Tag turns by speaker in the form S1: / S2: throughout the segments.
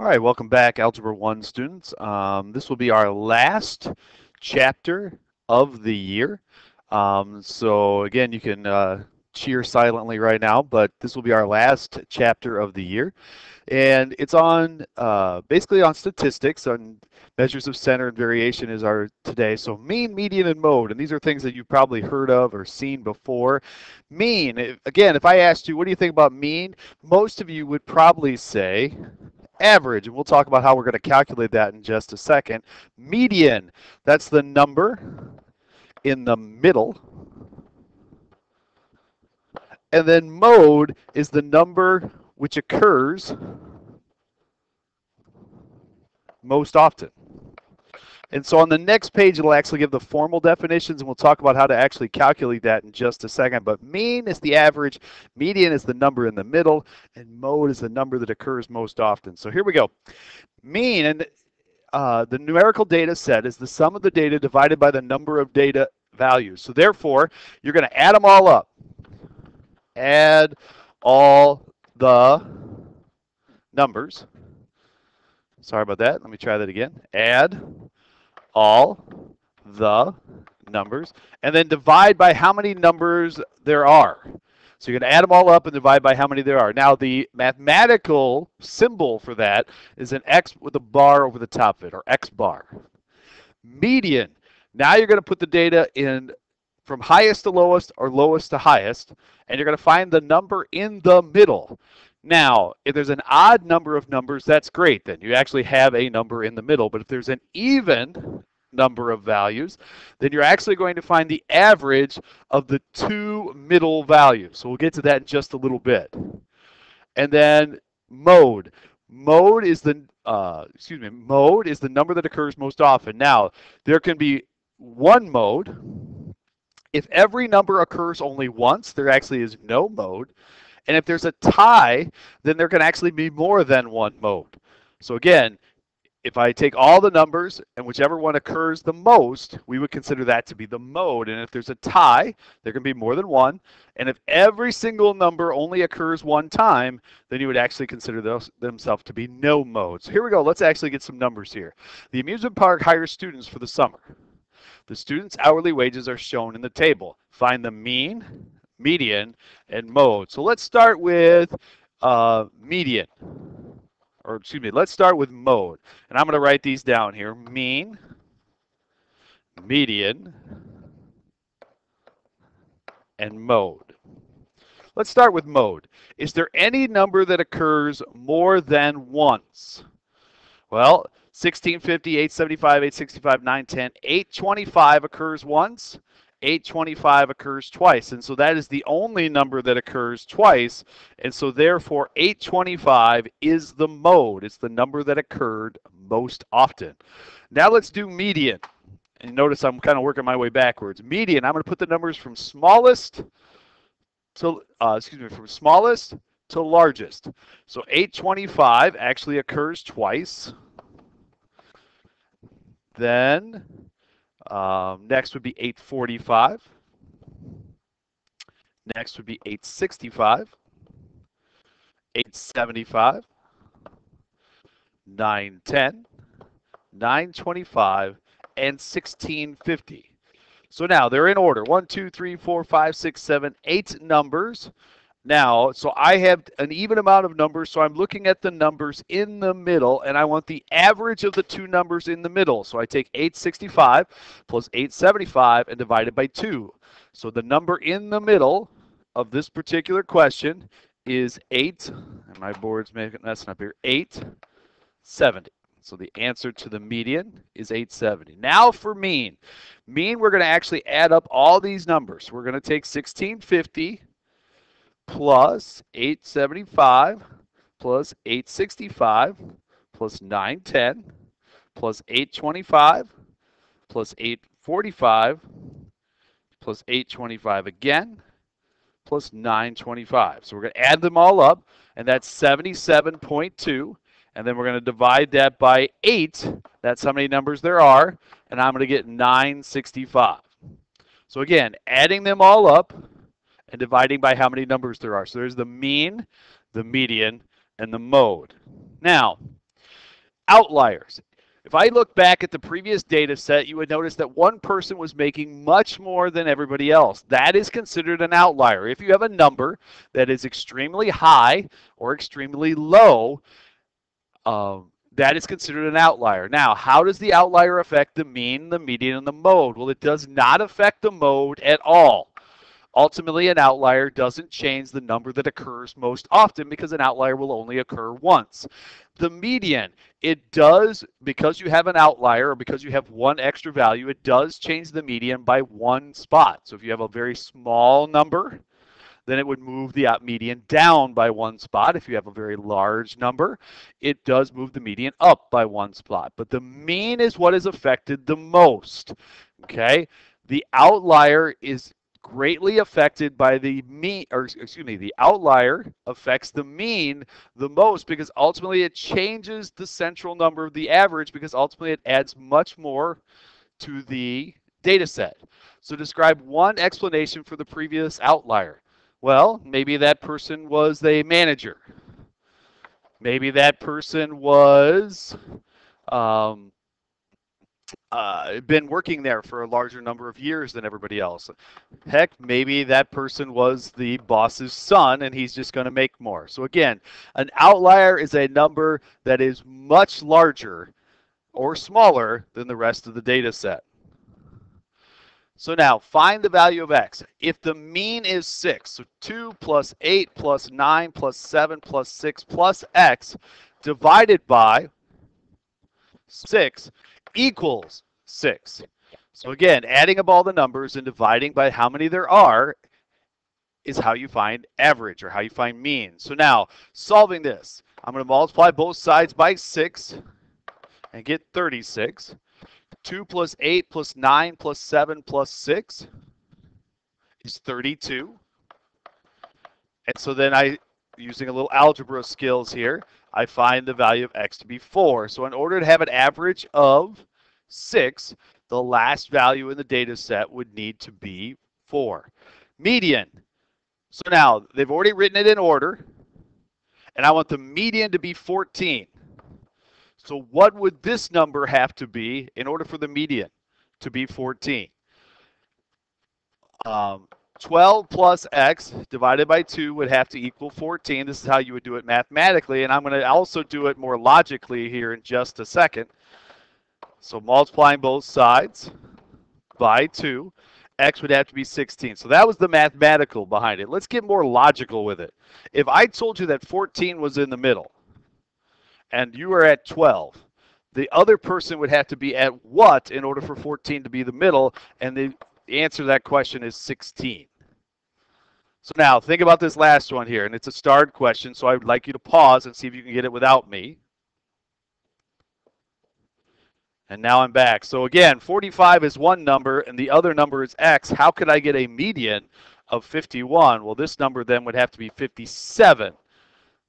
S1: All right, welcome back, Algebra 1 students. Um, this will be our last chapter of the year. Um, so again, you can uh, cheer silently right now, but this will be our last chapter of the year. And it's on, uh, basically on statistics, on measures of center and variation is our today. So mean, median, and mode. And these are things that you've probably heard of or seen before. Mean, again, if I asked you, what do you think about mean? Most of you would probably say average, and we'll talk about how we're going to calculate that in just a second. Median, that's the number in the middle. And then mode is the number which occurs most often. And so on the next page, it'll actually give the formal definitions, and we'll talk about how to actually calculate that in just a second. But mean is the average, median is the number in the middle, and mode is the number that occurs most often. So here we go. Mean, and uh, the numerical data set is the sum of the data divided by the number of data values. So therefore, you're going to add them all up. Add all the numbers. Sorry about that. Let me try that again. Add all the numbers, and then divide by how many numbers there are. So you're going to add them all up and divide by how many there are. Now, the mathematical symbol for that is an X with a bar over the top of it, or X bar. Median. Now you're going to put the data in from highest to lowest or lowest to highest, and you're going to find the number in the middle. Now, if there's an odd number of numbers, that's great. Then you actually have a number in the middle. But if there's an even number of values, then you're actually going to find the average of the two middle values. So we'll get to that in just a little bit. And then mode. Mode is the uh, excuse me. Mode is the number that occurs most often. Now there can be one mode. If every number occurs only once, there actually is no mode. And if there's a tie, then there can actually be more than one mode. So again, if I take all the numbers and whichever one occurs the most, we would consider that to be the mode. And if there's a tie, there can be more than one. And if every single number only occurs one time, then you would actually consider those themselves to be no modes. So here we go. Let's actually get some numbers here. The amusement park hires students for the summer. The students' hourly wages are shown in the table. Find the mean, median, and mode. So let's start with uh, median, or excuse me, let's start with mode. And I'm going to write these down here. Mean, median, and mode. Let's start with mode. Is there any number that occurs more than once? Well, 1650, 875, 865, 910, 825 occurs once. 825 occurs twice. And so that is the only number that occurs twice. And so therefore 825 is the mode. It's the number that occurred most often. Now let's do median. And notice I'm kind of working my way backwards. Median, I'm going to put the numbers from smallest to, uh, excuse me, from smallest to largest. So 825 actually occurs twice. Then um, next would be 845. Next would be 865, 875, 910, 925, and 1650. So now they're in order. One, two, three, four, five, six, seven, eight numbers. Now, so I have an even amount of numbers, so I'm looking at the numbers in the middle, and I want the average of the two numbers in the middle. So I take 865 plus 875 and divide it by 2. So the number in the middle of this particular question is 8, and my board's making messing up here, 870. So the answer to the median is 870. Now for mean. Mean, we're going to actually add up all these numbers. We're going to take 1650 plus 875 plus 865 plus 910 plus 825 plus 845 plus 825 again plus 925. So we're going to add them all up, and that's 77.2. And then we're going to divide that by 8. That's how many numbers there are. And I'm going to get 965. So again, adding them all up, and dividing by how many numbers there are. So there's the mean, the median, and the mode. Now, outliers. If I look back at the previous data set, you would notice that one person was making much more than everybody else. That is considered an outlier. If you have a number that is extremely high or extremely low, um, that is considered an outlier. Now, how does the outlier affect the mean, the median, and the mode? Well, it does not affect the mode at all. Ultimately, an outlier doesn't change the number that occurs most often because an outlier will only occur once. The median, it does, because you have an outlier or because you have one extra value, it does change the median by one spot. So if you have a very small number, then it would move the median down by one spot. If you have a very large number, it does move the median up by one spot. But the mean is what is affected the most. Okay? The outlier is greatly affected by the mean, or excuse me, the outlier affects the mean the most because ultimately it changes the central number of the average because ultimately it adds much more to the data set. So describe one explanation for the previous outlier. Well, maybe that person was a manager. Maybe that person was um, uh, been working there for a larger number of years than everybody else. Heck, maybe that person was the boss's son and he's just going to make more. So again, an outlier is a number that is much larger or smaller than the rest of the data set. So now find the value of x. If the mean is 6, so 2 plus 8 plus 9 plus 7 plus 6 plus x divided by 6 equals 6. So again, adding up all the numbers and dividing by how many there are is how you find average or how you find mean. So now, solving this, I'm going to multiply both sides by 6 and get 36. 2 plus 8 plus 9 plus 7 plus 6 is 32. And so then I, using a little algebra skills here, I find the value of x to be 4. So in order to have an average of 6, the last value in the data set would need to be 4. Median. So now, they've already written it in order, and I want the median to be 14. So what would this number have to be in order for the median to be 14? Um, 12 plus x divided by 2 would have to equal 14. This is how you would do it mathematically, and I'm going to also do it more logically here in just a second. So multiplying both sides by 2, x would have to be 16. So that was the mathematical behind it. Let's get more logical with it. If I told you that 14 was in the middle, and you are at 12, the other person would have to be at what in order for 14 to be the middle? And the, answer to that question is 16. So now think about this last one here, and it's a starred question, so I would like you to pause and see if you can get it without me. And now I'm back. So again, 45 is one number, and the other number is x. How could I get a median of 51? Well, this number then would have to be 57.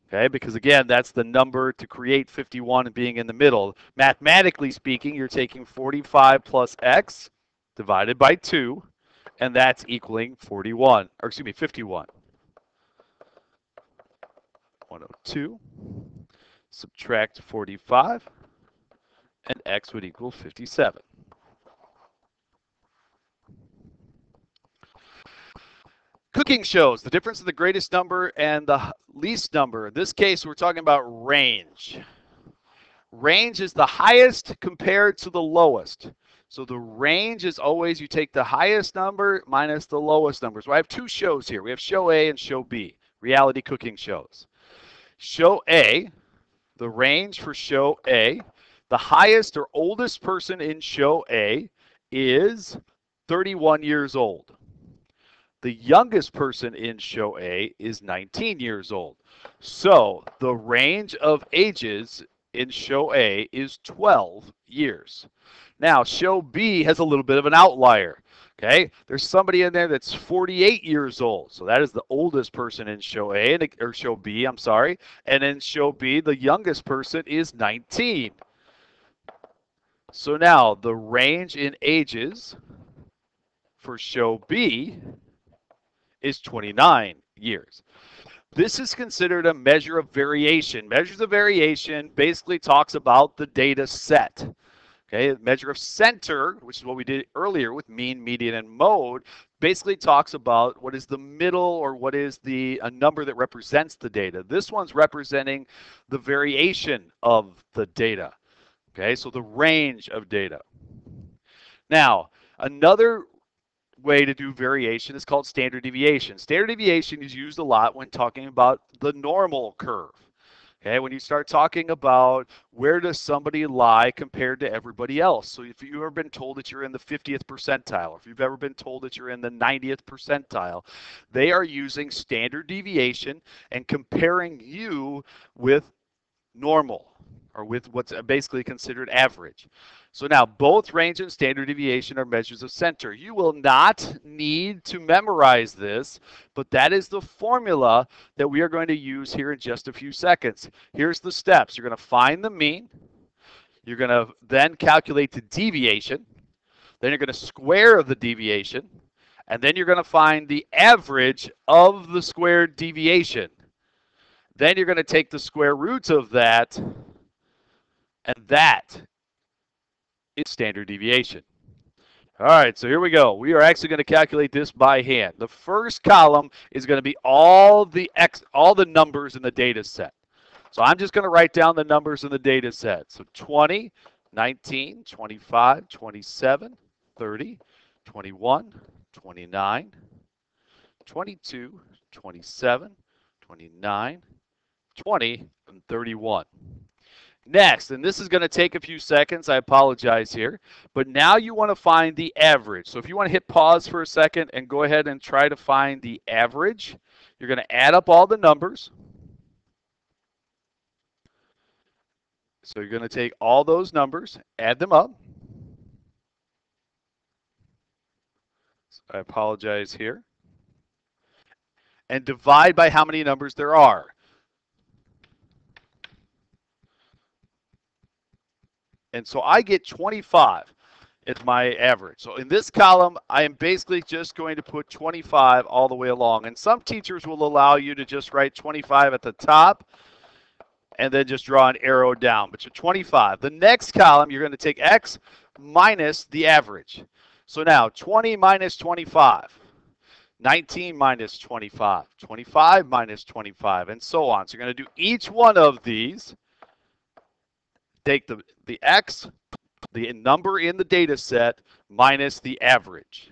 S1: Okay, because again, that's the number to create 51 and being in the middle. Mathematically speaking, you're taking 45 plus x divided by 2, and that's equaling 41, or excuse me, 51. 102, subtract 45, and x would equal 57. Cooking shows the difference of the greatest number and the least number. In this case, we're talking about range. Range is the highest compared to the lowest. So the range is always you take the highest number minus the lowest number. So I have two shows here. We have show A and show B, reality cooking shows. Show A, the range for show A, the highest or oldest person in show A is 31 years old. The youngest person in show A is 19 years old. So the range of ages in show A is 12 years. Now, show B has a little bit of an outlier. Okay, there's somebody in there that's 48 years old. So that is the oldest person in show A, or show B, I'm sorry. And in show B, the youngest person is 19. So now the range in ages for show B is 29 years. This is considered a measure of variation. Measures of variation basically talks about the data set. Okay, measure of center, which is what we did earlier with mean, median, and mode, basically talks about what is the middle or what is the a number that represents the data. This one's representing the variation of the data. Okay, so the range of data. Now, another way to do variation is called standard deviation. Standard deviation is used a lot when talking about the normal curve. Okay, when you start talking about where does somebody lie compared to everybody else. So if you've ever been told that you're in the 50th percentile, or if you've ever been told that you're in the 90th percentile, they are using standard deviation and comparing you with normal or with what's basically considered average. So now both range and standard deviation are measures of center. You will not need to memorize this, but that is the formula that we are going to use here in just a few seconds. Here's the steps. You're going to find the mean. You're going to then calculate the deviation. Then you're going to square the deviation. And then you're going to find the average of the squared deviation. Then you're going to take the square root of that, and that standard deviation. All right, so here we go. We are actually going to calculate this by hand. The first column is going to be all the x, all the numbers in the data set. So I'm just going to write down the numbers in the data set. So 20, 19, 25, 27, 30, 21, 29, 22, 27, 29, 20, and 31. Next, and this is going to take a few seconds, I apologize here, but now you want to find the average. So if you want to hit pause for a second and go ahead and try to find the average, you're going to add up all the numbers. So you're going to take all those numbers, add them up. So I apologize here. And divide by how many numbers there are. And so I get 25 as my average. So in this column, I am basically just going to put 25 all the way along. And some teachers will allow you to just write 25 at the top and then just draw an arrow down. But you're 25. The next column, you're going to take x minus the average. So now 20 minus 25. 19 minus 25, 25 minus 25, and so on. So you're going to do each one of these take the, the x, the number in the data set, minus the average.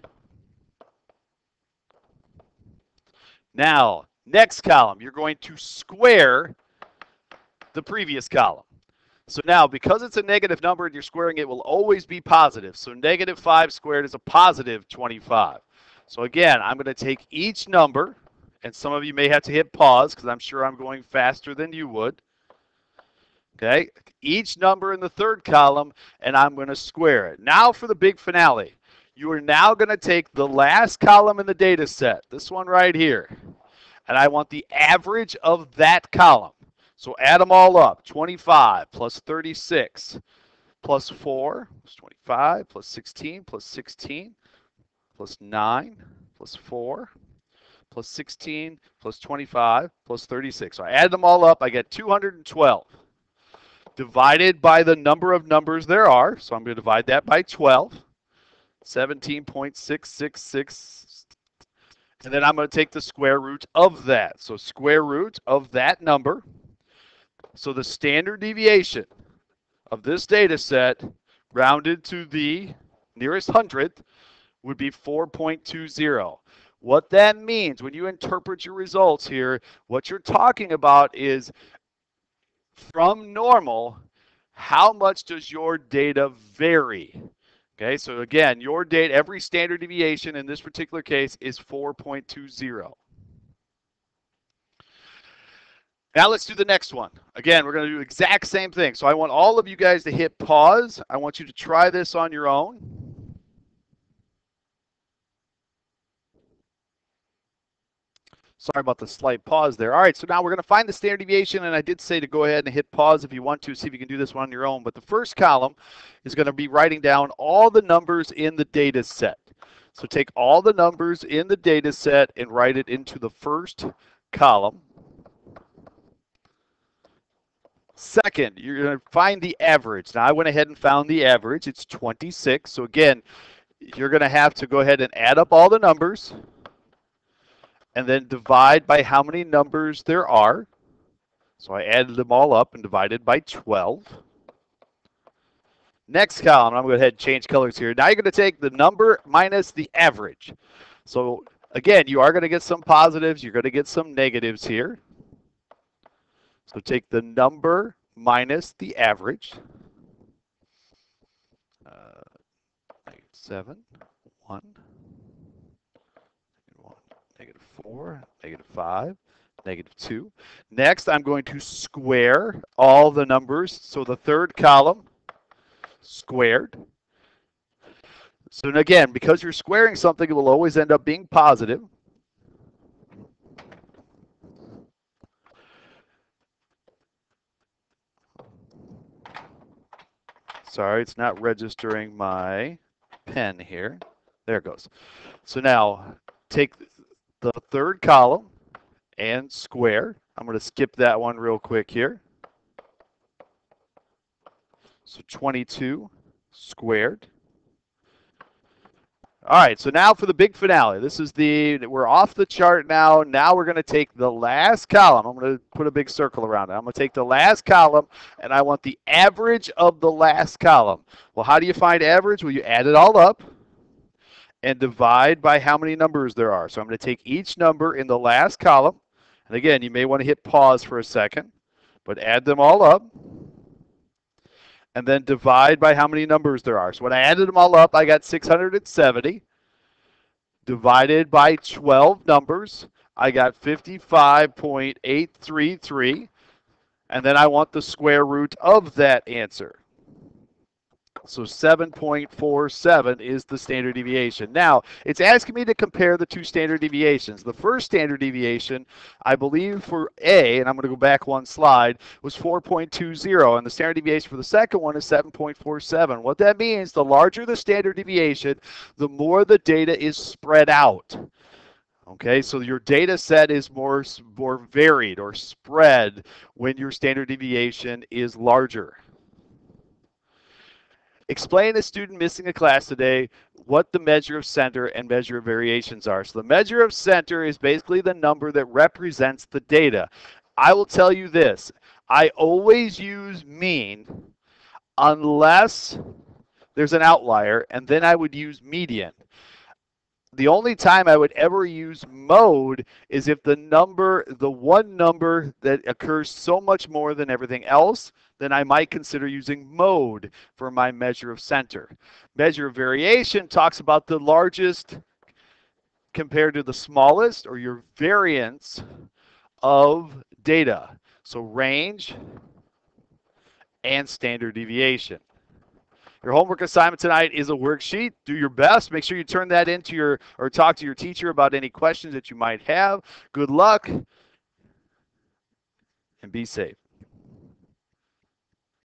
S1: Now, next column, you're going to square the previous column. So now, because it's a negative number and you're squaring it, will always be positive. So negative 5 squared is a positive 25. So again, I'm going to take each number, and some of you may have to hit pause because I'm sure I'm going faster than you would. Okay, each number in the third column, and I'm going to square it. Now for the big finale. You are now going to take the last column in the data set, this one right here, and I want the average of that column. So add them all up. 25 plus 36 plus 4 plus 25 plus 16 plus 16 plus 9 plus 4 plus 16 plus 25 plus 36. So I add them all up. I get 212 divided by the number of numbers there are. So I'm going to divide that by 12. 17.666. And then I'm going to take the square root of that. So square root of that number. So the standard deviation of this data set rounded to the nearest hundredth would be 4.20. What that means when you interpret your results here, what you're talking about is from normal, how much does your data vary? Okay, so again, your data, every standard deviation in this particular case is 4.20. Now let's do the next one. Again, we're going to do exact same thing. So I want all of you guys to hit pause. I want you to try this on your own. Sorry about the slight pause there. All right, so now we're going to find the standard deviation, and I did say to go ahead and hit pause if you want to, see if you can do this one on your own. But the first column is going to be writing down all the numbers in the data set. So take all the numbers in the data set and write it into the first column. Second, you're going to find the average. Now, I went ahead and found the average. It's 26. So again, you're going to have to go ahead and add up all the numbers and then divide by how many numbers there are. So I added them all up and divided by 12. Next column, I'm going to go ahead and change colors here. Now you're going to take the number minus the average. So again, you are going to get some positives. You're going to get some negatives here. So take the number minus the average. Uh, negative 7, 1, negative 1, negative 4, negative 5, negative 2. Next, I'm going to square all the numbers. So the third column, squared. So again, because you're squaring something, it will always end up being positive. Sorry, it's not registering my pen here. There it goes. So now take the third column and square. I'm going to skip that one real quick here. So 22 squared. All right, so now for the big finale. This is the, we're off the chart now. Now we're going to take the last column. I'm going to put a big circle around it. I'm going to take the last column, and I want the average of the last column. Well, how do you find average? Well, you add it all up and divide by how many numbers there are. So I'm going to take each number in the last column. And again, you may want to hit pause for a second, but add them all up and then divide by how many numbers there are. So when I added them all up, I got 670. Divided by 12 numbers, I got 55.833. And then I want the square root of that answer. So 7.47 is the standard deviation. Now, it's asking me to compare the two standard deviations. The first standard deviation, I believe for A, and I'm going to go back one slide, was 4.20, and the standard deviation for the second one is 7.47. What that means, the larger the standard deviation, the more the data is spread out. Okay, so your data set is more, more varied or spread when your standard deviation is larger. Explain a student missing a class today what the measure of center and measure of variations are. So the measure of center is basically the number that represents the data. I will tell you this. I always use mean unless there's an outlier, and then I would use median. The only time I would ever use mode is if the number, the one number that occurs so much more than everything else, then I might consider using mode for my measure of center. Measure of variation talks about the largest compared to the smallest or your variance of data. So range and standard deviation. Your homework assignment tonight is a worksheet. Do your best. Make sure you turn that into your or talk to your teacher about any questions that you might have. Good luck and be safe.